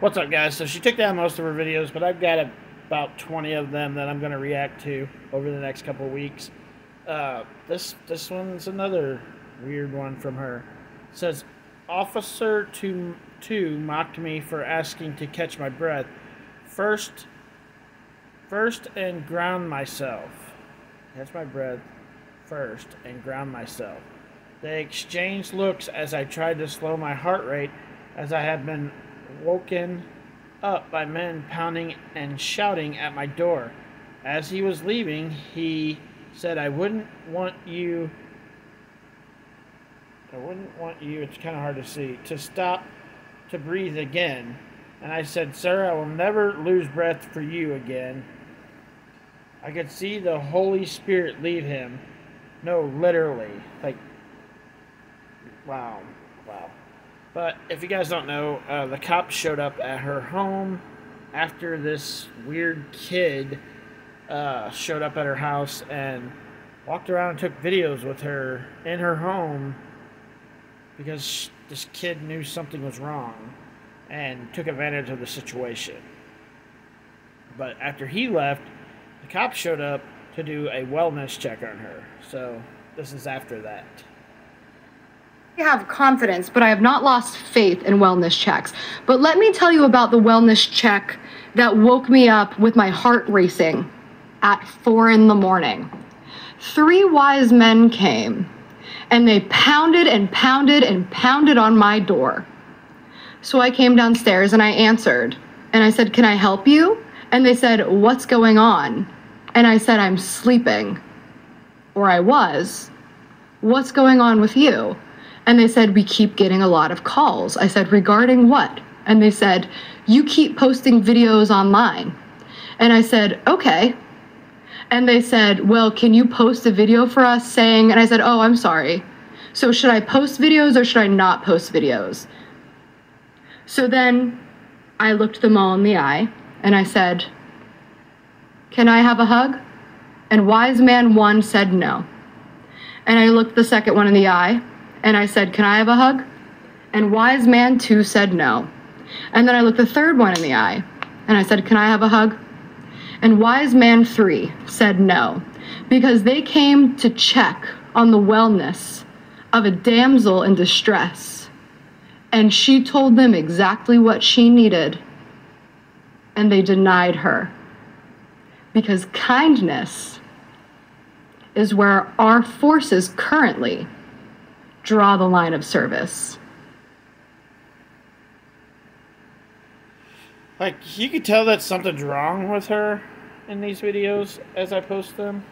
What's up, guys? So she took down most of her videos, but I've got a, about 20 of them that I'm going to react to over the next couple weeks. Uh, this this one's another weird one from her. It says, Officer 2, two mocked me for asking to catch my breath. First, first and ground myself. Catch my breath first and ground myself. They exchanged looks as I tried to slow my heart rate as I had been woken up by men pounding and shouting at my door. As he was leaving, he said, I wouldn't want you. I wouldn't want you, it's kind of hard to see, to stop to breathe again. And I said, Sir, I will never lose breath for you again. I could see the Holy Spirit leave him. No, literally. Like, wow. Wow. But if you guys don't know, uh, the cops showed up at her home after this weird kid uh, showed up at her house and walked around and took videos with her in her home because this kid knew something was wrong and took advantage of the situation. But after he left, the cops showed up to do a wellness check on her. So this is after that. Have confidence, but I have not lost faith in wellness checks. But let me tell you about the wellness check that woke me up with my heart racing at four in the morning. Three wise men came and they pounded and pounded and pounded on my door. So I came downstairs and I answered and I said, Can I help you? And they said, What's going on? And I said, I'm sleeping. Or I was. What's going on with you? And they said, We keep getting a lot of calls. I said, Regarding what? And they said, You keep posting videos online. And I said, Okay. And they said, Well, can you post a video for us saying, and I said, Oh, I'm sorry. So should I post videos or should I not post videos? So then I looked them all in the eye and I said, Can I have a hug? And wise man one said no. And I looked the second one in the eye and I said, Can I have a hug? And wise man two said no. And then I looked the third one in the eye and I said, Can I have a hug? And wise man three said no because they came to check on the wellness of a damsel in distress. And she told them exactly what she needed, and they denied her. Because kindness is where our forces currently draw the line of service. Like, you could tell that something's wrong with her in these videos as I post them.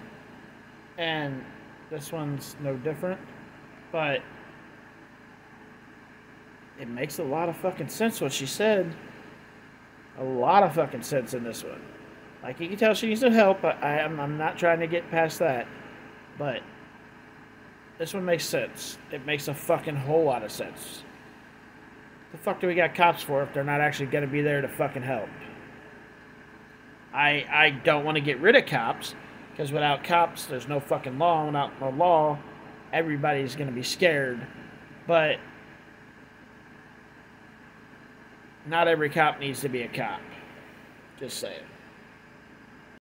And this one's no different. But it makes a lot of fucking sense what she said. A lot of fucking sense in this one. Like, you can tell she needs some help. I, I, I'm, I'm not trying to get past that. But this one makes sense. It makes a fucking whole lot of sense. The fuck do we got cops for if they're not actually to be there to fucking help? I I don't want to get rid of cops because without cops, there's no fucking law. Without no law, everybody's to be scared. But not every cop needs to be a cop. Just saying.